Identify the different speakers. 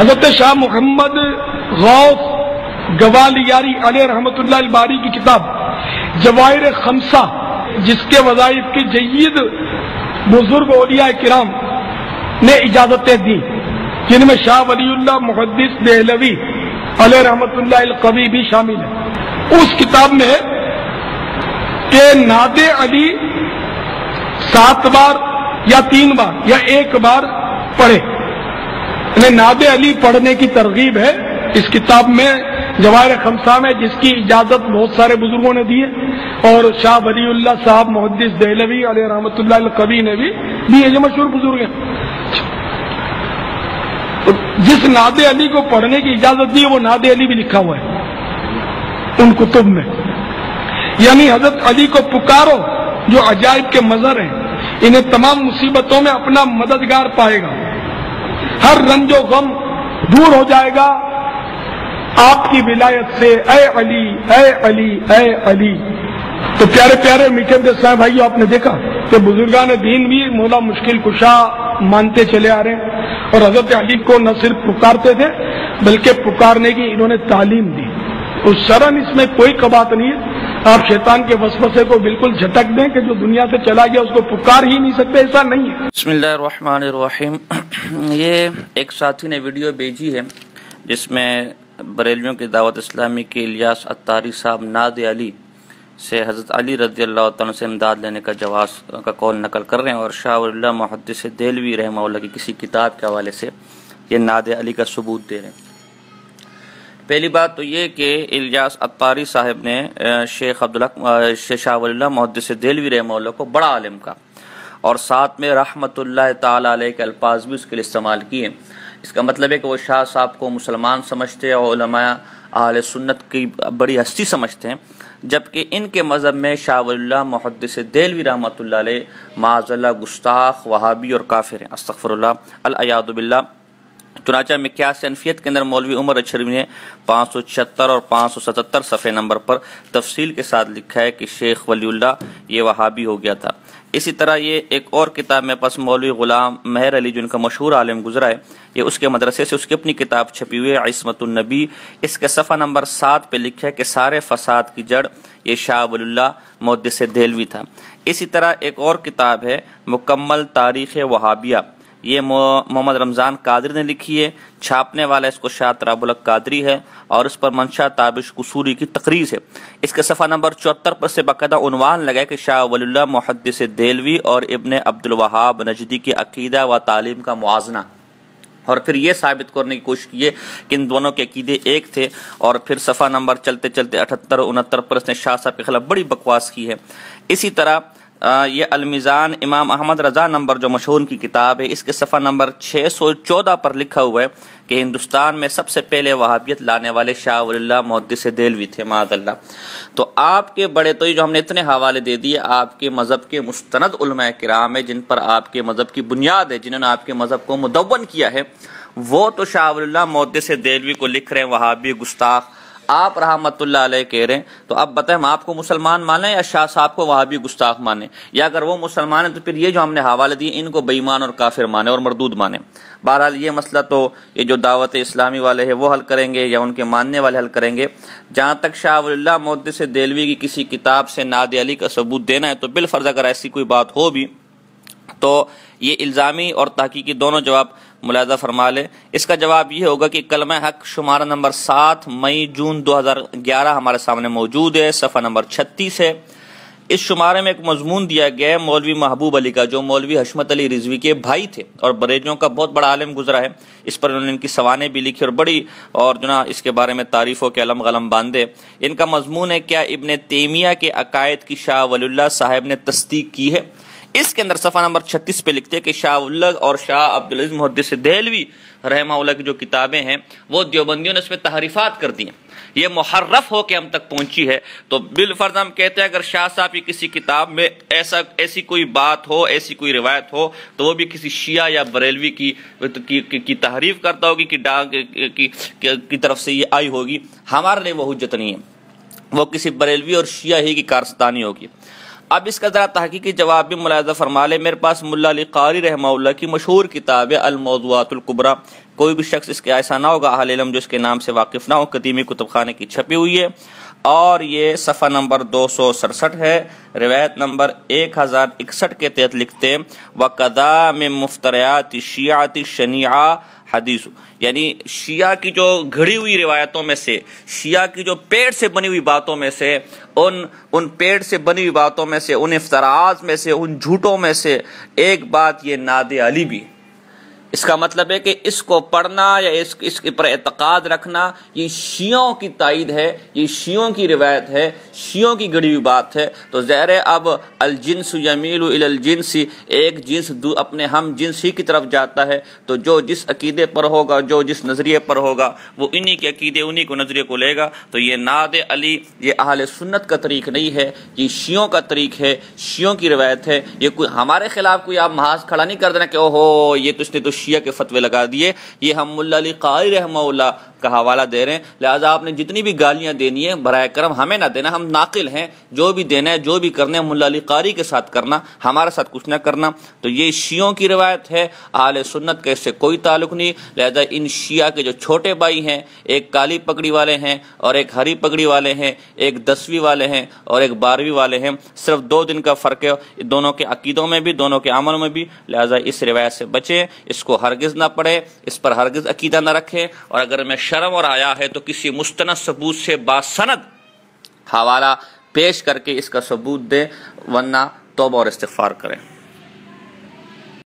Speaker 1: हज़रत शाह मोहम्मद गौफ गवालियारी अली रहमतुल्लाह बारी की किताब, जवाहिर खमसा, जिसके वजाइफ की जयीद बुज़ुर्ग ओलिया किराम ने इजाजतें दी, जिनमें शाह वलीउल्लाह मुहद्दिस देहलवी अली रहमतुल्लाह कवि भी शामिल है। उस किताब में के नादे अली सात बार या तीन बार या एक बार पढ़े। यानी नादे अली पढ़ने की तरगीब है। इस किताब में जवाहर खमसा में जिसकी इजाज़त बहुत सारे बुज़ुर्गों ने दी है। और शाह वलीउल्लाह साहब मुहद्दिस देहलवी अली रहमतुल्लाह कवि ने भी दी है। जो मशहूर बुज़ुर्ग हैं। तो जिस नादे अली को पढ़ने की इजाज़त दी है, वो नादे अली भी लिखा हुआ है, उन कुतुब में। यानी हज़रत अली को पुकारो, जो अजायब के मजर हैं। इन्हें तमाम मुसीबतों में अपना मददगार पाएगा। हर रंजो गम दूर हो जाएगा, आपकी विलायत से ए अली ए अली ए अली। तो प्यारे प्यारे मीठे साहब, भाइयों, आपने देखा कि बुजुर्गान दीन भी मोला मुश्किल कुशा मानते चले आ रहे हैं और हज़रत अली को न सिर्फ़ पुकारते थे, बल्कि पुकारने की इन्होंने तालीम दी। तो शरण इसमें कोई कबात नहीं है। आप शैतान के वसवसे को बिल्कुल झटक दें कि जो दुनिया से चला गया उसको पुकार ही नहीं सकते, ऐसा नहीं है।
Speaker 2: बसमीम ये एक साथी ने वीडियो भेजी है, जिसमें बरेलियों की दावत इस्लामी के इलियास अत्तारी साहब नाद अली से हज़रत अली रज़ी अल्लाह से इमदाद लेने का जवाब का कौल नकल कर रहे हैं और शाह मुहदस देलवी रहमा की किसी किताब के हवाले से ये नाद अली का सबूत दे रहे हैं। पहली बात तो ये कि इलियास अत्तारी साहब ने शेख अब्दुल्ला शेख शाह मुहदस देलवी रहमा को बड़ा आलिम का और साथ में रहमत ताल के अल्फाज भी उसके लिए इस्तेमाल किए। इसका मतलब है कि वो शाह साहब को मुसलमान समझते हैं और आल सुन्नत की बड़ी हस्ती समझते हैं। जबकि इनके मज़हब में शाह मुहदस देलवी रहमत माजल्ला गुस्ताख, वहाबी और काफिर हैं। अस्तफ़रल्ला चुनाचा में क्या सनफियत के अंदर मौलवी उमर अशरवी ने पाँच सौ छहत्तर और पाँच सौ सतहत्तर सफ़े नंबर पर तफसील के साथ लिखा है कि शेख वलीउल्ला ये वहाबी हो गया था। इसी तरह ये एक और किताब में पास मौलवी गुलाम महर अली जिनका मशहूर आलम गुजरा है, ये उसके मदरसे से उसकी अपनी किताब छपी हुई है इसमतुलनबी इसके सफ़ा नंबर सात पे लिखा है कि सारे फसाद की जड़ ये शाह वल्ला मुद्दस देलवी था। इसी तरह एक और किताब है, मुकम्मल तारीख़ वहाबिया। ये मोहम्मद रमज़ान कादरी ने लिखी है। छापने वाला इसको शाह तराबुलक कादरी है और इस पर मंशा ताबिश कसूरी की तकरीज है। इसके सफ़ा नंबर चौहत्तर पर से बाकायदा उनवान लगा कि शाह वल्ला मुहदस देलवी और इबन अब्दुल वहाब नजदी की अकीदा व तालीम का मुआजना। और फिर ये साबित करने की कोशिश की कि इन दोनों के अकीदे एक थे और फिर सफ़ा नंबर चलते चलते अठहत्तर, उनहत्तर पर इसने शाह साहब के खिलाफ बड़ी बकवास की है। इसी तरह ये अलमिज़ान इमाम अहमद रजा नंबर जो मशहूर की किताब है, इसके सफ़ा नंबर 614 पर लिखा हुआ है कि हिंदुस्तान में सबसे पहले वहाबियत लाने वाले शाह वल्ला मुहदस देलवी थे माजल्ला तो आपके बड़े तो ये जो हमने इतने हवाले दे दिए, आपके मज़हब के मुस्तनद कराम है, जिन पर आपके मज़हब की बुनियाद है, जिन्होंने आपके मज़हब को मुदवन किया है, वो तो शाह वल्ला मुहदस देलवी को लिख रहे हैं वहाबी गुस्ताख। आप रहमत कह रहे हैं तो अब बताए हम आपको मुसलमान माने या शाह साहब को भी गुस्ताख माने? या अगर वो मुसलमान है तो फिर ये जो हमने हवाले दिए, इनको बेईमान और काफिर माने और मरदूद माने? बहरहाल ये मसला तो ये जो दावत इस्लामी वाले हैं, वो हल करेंगे या उनके मानने वाले हल करेंगे। जहाँ तक शाह मोदी से देलवी की किसी किताब से नाद अली का सबूत देना है तो बिलफर्ज अगर ऐसी कोई बात हो भी तो ये इल्ज़ामी और तहकीकी दोनों जवाब मुलाजा फरमा ले। इसका जवाब ये होगा कि कलम हक शुमारा नंबर सात, मई, जून 2011 हमारे सामने मौजूद है, सफ़ा नंबर छत्तीस है। इस शुमारे में एक मजमून दिया गया है, मौलवी महबूब अली का, जो मौलवी हशमत अली रिजवी के भाई थे और बरेजों का बहुत बड़ा आलम गुजरा है। इस पर उन्होंने इनकी सवाने भी लिखी और बड़ी और जो ना इसके बारे में तारीफों के अलम गलम बांधे। इनका मजमून है, क्या इबन तेमिया के अकायद की शाह वल्ला साहब ने तस्दीक की है? इसके अंदर सफ़ा नंबर छत्तीस पे लिखते हैं कि शाह उल्लग और शाह अब्दुल मुहदस देलवी रहमा की जो किताबें हैं वो देवबंदियों ने उसमें तहरीफात कर दी हैं। ये मुहर्रफ हो के हम तक पहुँची है तो बिल फ़र्ज़ हम कहते हैं अगर शाह साहब की किसी किताब में ऐसा ऐसी कोई बात हो ऐसी कोई रिवायत हो तो वो भी किसी शिया या बरेलवी की की, की, की तहरीफ करता होगी कि डाक की, की, की तरफ़ से ये आई होगी। हमारे लिए वो हजत नहीं है। वो किसी बरेलवी और शिया ही की कारस्तानी होगी। अब इसका ज़रा तहकीकी जवाब भी मुलाजा फरमा ले। मेरे पास मुला अली कारी रहमा की मशहूर किताब है अलमौजुआतुल्कुबरा कोई भी शख्स इसके ऐसा ना होगा, अहल इलम जो इसके नाम से वाकिफ ना हो, कदीमी कुतुब खाने की छपी हुई है। और ये सफ़ा नंबर दो सौ सड़सठ है। रिवायत नंबर एक हज़ार इकसठ के तहत लिखते व कदा में मुफ्तरयात शियाती शनिया हदीस। यानी शिया की जो घड़ी हुई रिवायतों में से, शिया की जो पेड़ से बनी हुई बातों में से, उन उन पेड़ से बनी हुई बातों में से, उन इफ्तराज में से, उन झूठों में से एक बात ये नाद अली भी इसका मतलब है कि इसको पढ़ना या इस, इसके पर एतकाद रखना, ये शियों की तइद है, ये शियों की रिवायत है, शियों की गड़ी हुई बात है। तो ज़हर अब अलजिन्स यमील जिनसी, एक जिन्स अपने हम जिन्स ही की तरफ़ जाता है। तो जो जिस अकीदे पर होगा, जो जिस नज़रिए पर होगा, वो इन्हीं के अकीदे, उन्हीं को नज़रिए को लेगा। तो ये नाद अली, ये अहल सुन्नत का तरीक नहीं है, ये शियों का तरीक है, शियों की रिवायत है। ये कोई, हमारे खिलाफ कोई आप महाज खड़ा नहीं कर देना कि, ओहो, ये तो इसने तो शिया के फतवे लगा दिए। ये हम मुल्ला कारी रहमा का हवाला दे रहे हैं। लिहाजा आपने जितनी भी गालियाँ देनी है बर करम हमें ना देना, हम नाकिल हैं। जो भी देना है, जो भी करना है, मुल्ला कारी के साथ करना, हमारे साथ कुछ ना करना। तो ये शियों की रिवायत है, आल सुन्नत का इससे कोई ताल्लुक नहीं। लिहाजा इन शिया के जो छोटे भाई हैं, एक काली पगड़ी वाले हैं और एक हरी पगड़ी वाले हैं, एक दसवीं वाले हैं और एक बारहवीं वाले हैं। सिर्फ़ दो दिन का फ़र्क है, दोनों के अकीदों में भी, दोनों के अमल में भी। लिहाजा इस रिवायत से बचें इसको हरगिज़ ना पढ़े, इस पर हरगिज़ अकीदा ना रखें। और अगर मैं शर्म और आया है तो किसी मुस्तन सबूत से बासनद हवाला पेश करके इसका सबूत दें, वरना तोबा और इस्तफार करें।